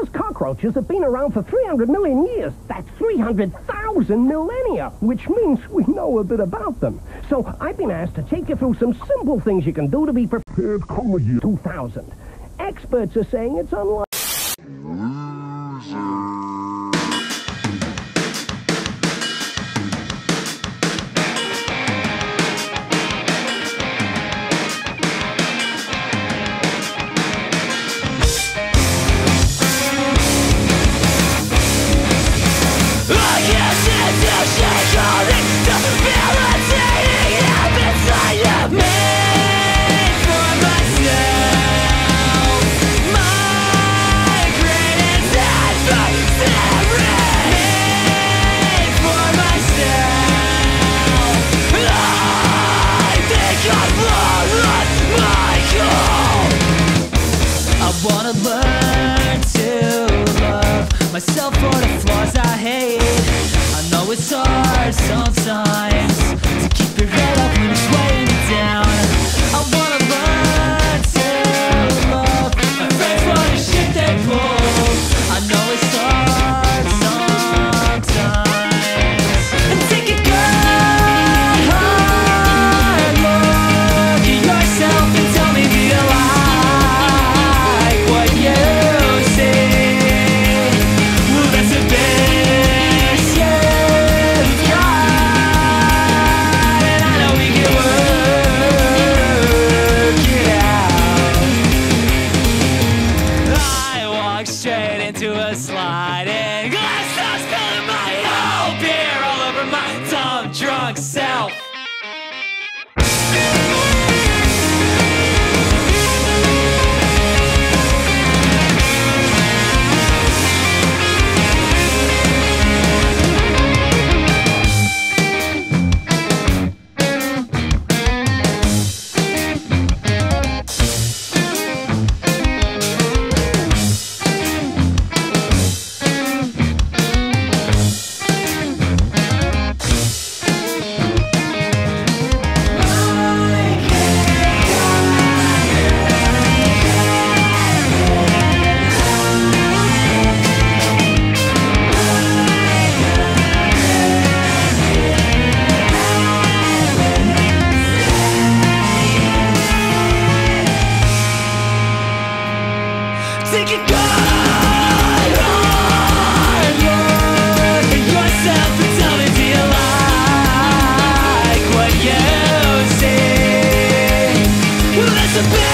Us cockroaches have been around for 300 million years. That's 300,000 millennia, which means we know a bit about them. So I've been asked to take you through some simple things you can do to be prepared come the year 2000. Experts are saying it's unlikely. I know it's hard to